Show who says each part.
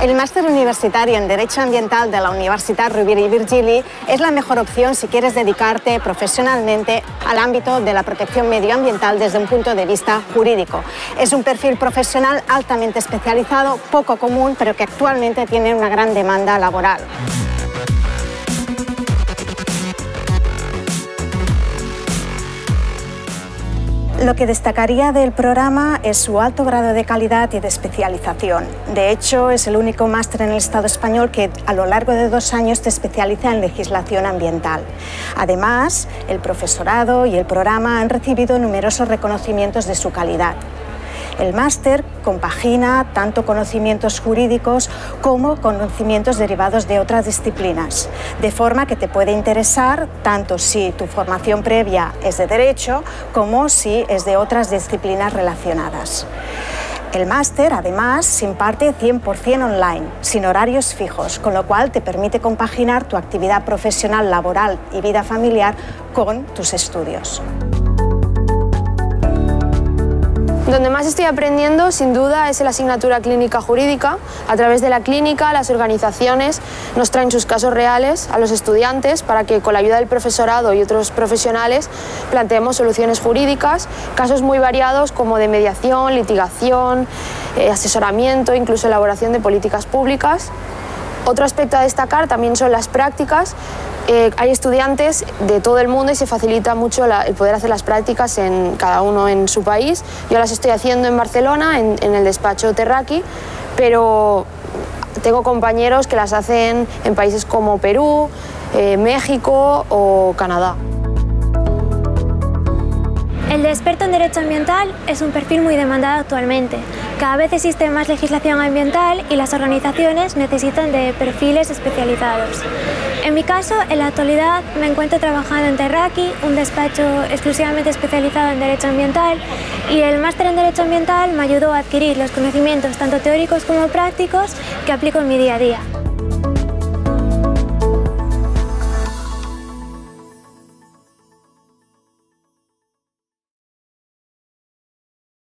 Speaker 1: El máster universitario en Derecho Ambiental de la Universidad Rovira y Virgili es la mejor opción si quieres dedicarte profesionalmente al ámbito de la protección medioambiental desde un punto de vista jurídico. Es un perfil profesional altamente especializado, poco común, pero que actualmente tiene una gran demanda laboral. Lo que destacaría del programa es su alto grado de calidad y de especialización. De hecho, es el único máster en el Estado español que a lo largo de dos años te especializa en legislación ambiental. Además, el profesorado y el programa han recibido numerosos reconocimientos de su calidad. El máster compagina tanto conocimientos jurídicos como conocimientos derivados de otras disciplinas, de forma que te puede interesar tanto si tu formación previa es de derecho como si es de otras disciplinas relacionadas. El máster, además, se imparte 100% online, sin horarios fijos, con lo cual te permite compaginar tu actividad profesional, laboral y vida familiar con tus estudios.
Speaker 2: Donde más estoy aprendiendo, sin duda, es en la asignatura clínica jurídica. A través de la clínica, las organizaciones nos traen sus casos reales a los estudiantes para que, con la ayuda del profesorado y otros profesionales, planteemos soluciones jurídicas, casos muy variados como de mediación, litigación, eh, asesoramiento, incluso elaboración de políticas públicas. Otro aspecto a destacar también son las prácticas. Eh, hay estudiantes de todo el mundo y se facilita mucho el poder hacer las prácticas en cada uno en su país. Yo las estoy haciendo en Barcelona, en, el despacho Terraqui, pero tengo compañeros que las hacen en países como Perú, eh, México o Canadá.
Speaker 3: El de experto en derecho ambiental es un perfil muy demandado actualmente. Cada vez existe más legislación ambiental y las organizaciones necesitan de perfiles especializados. En mi caso, en la actualidad me encuentro trabajando en Terraqui, un despacho exclusivamente especializado en derecho ambiental, y el máster en derecho ambiental me ayudó a adquirir los conocimientos tanto teóricos como prácticos que aplico en mi día a día.